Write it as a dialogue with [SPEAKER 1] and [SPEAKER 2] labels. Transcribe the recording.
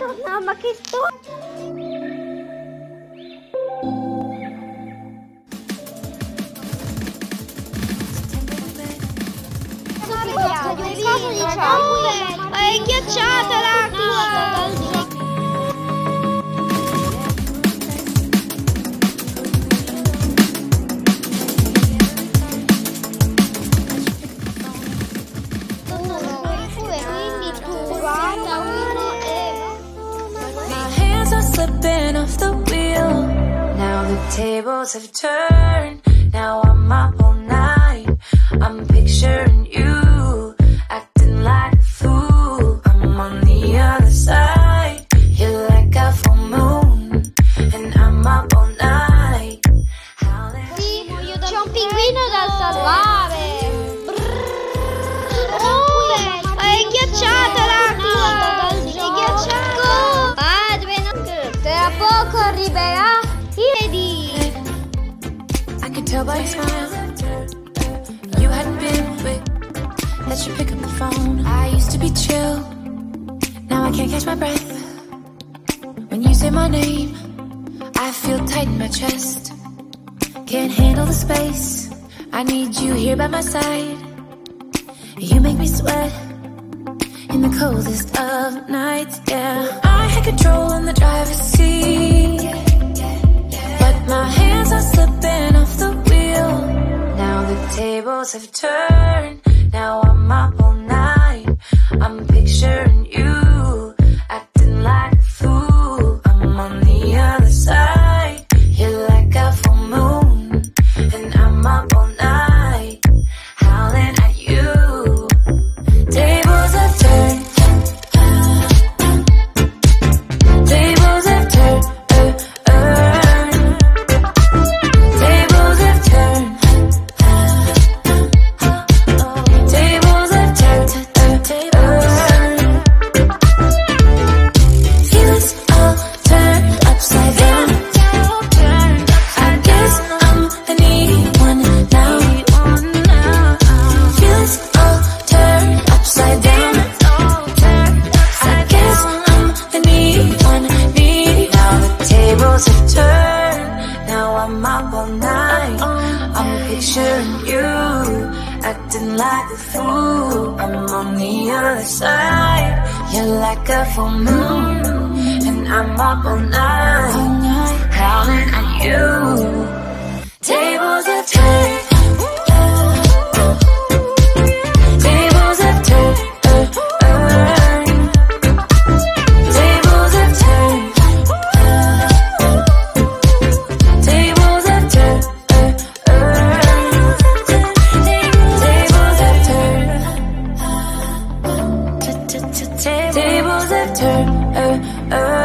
[SPEAKER 1] Bastos na,
[SPEAKER 2] hands are slipping off the wheel. Now the tables have turned. Now
[SPEAKER 1] poco arriverà Vedi!
[SPEAKER 2] I could tell by your smile you hadn't been quick. That you pick up the phone. I used to be chill. Now I can't catch my breath. When you say my name, I feel tight in my chest. Can't handle the space. I need you here by my side. You make me sweat in the coldest of nights. Yeah, had control in the driver's seat. But my hands are slipping off the wheel. Now the tables have turned. Picturing you acting like a fool. I'm on the other side. You're like a full moon, and I'm up all night, howling at you. earth